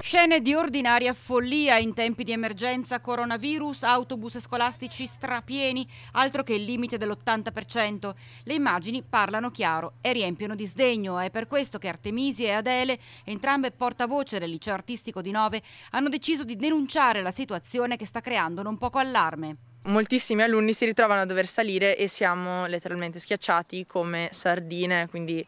Scene di ordinaria follia in tempi di emergenza coronavirus, autobus scolastici strapieni, altro che il limite dell'80%. Le immagini parlano chiaro e riempiono di sdegno. È per questo che Artemisi e Adele, entrambe portavoce del liceo artistico di Nove, hanno deciso di denunciare la situazione che sta creando non poco allarme moltissimi alunni si ritrovano a dover salire e siamo letteralmente schiacciati come sardine, quindi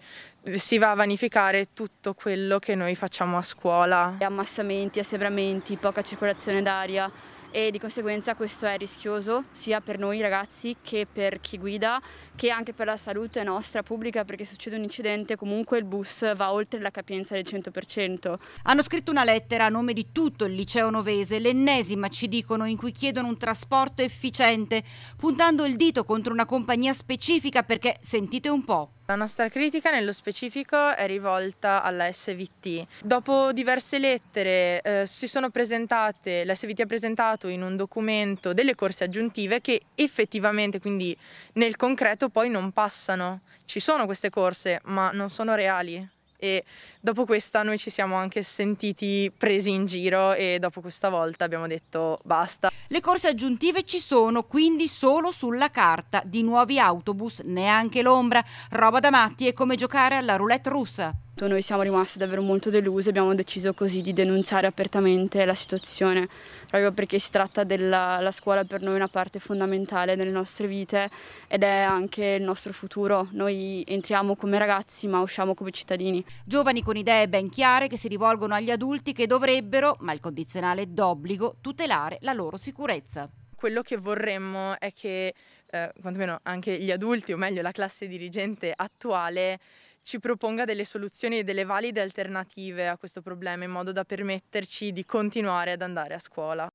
si va a vanificare tutto quello che noi facciamo a scuola. Ammassamenti, assembramenti, poca circolazione d'aria e di conseguenza questo è rischioso sia per noi ragazzi che per chi guida che anche per la salute nostra pubblica perché se succede un incidente comunque il bus va oltre la capienza del 100%. Hanno scritto una lettera a nome di tutto il liceo novese, l'ennesima ci dicono in cui chiedono un trasporto efficiente puntando il dito contro una compagnia specifica perché sentite un po' La nostra critica nello specifico è rivolta alla SVT. Dopo diverse lettere eh, si sono presentate, la SVT ha presentato in un documento delle corse aggiuntive che effettivamente, quindi nel concreto, poi non passano. Ci sono queste corse, ma non sono reali e dopo questa noi ci siamo anche sentiti presi in giro e dopo questa volta abbiamo detto basta. Le corse aggiuntive ci sono, quindi solo sulla carta, di nuovi autobus neanche l'ombra, roba da matti è come giocare alla roulette russa. Noi siamo rimasti davvero molto deluse, abbiamo deciso così di denunciare apertamente la situazione, proprio perché si tratta della scuola per noi una parte fondamentale delle nostre vite ed è anche il nostro futuro. Noi entriamo come ragazzi ma usciamo come cittadini. Giovani con idee ben chiare che si rivolgono agli adulti che dovrebbero, ma il condizionale è d'obbligo, tutelare la loro sicurezza. Quello che vorremmo è che eh, quantomeno anche gli adulti, o meglio la classe dirigente attuale, ci proponga delle soluzioni e delle valide alternative a questo problema in modo da permetterci di continuare ad andare a scuola.